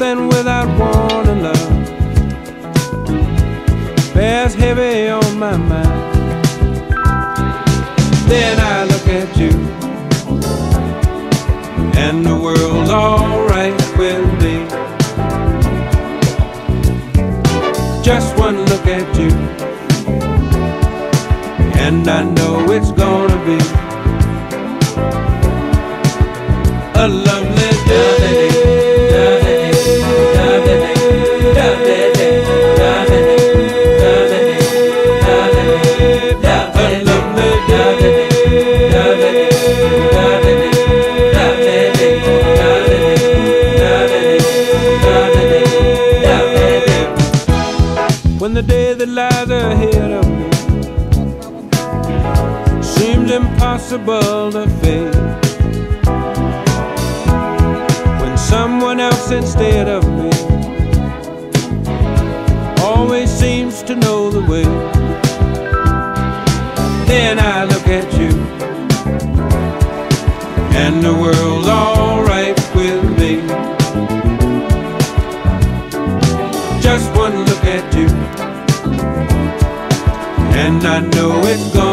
and something without warning, love, bears heavy on my mind. Then I look at you, and the world's alright with me. Just one look at you, and I know it's gonna be impossible to face. When someone else instead of me always seems to know the way. Then I look at you, and the world's alright with me. Just one look at you, and I know it's gonna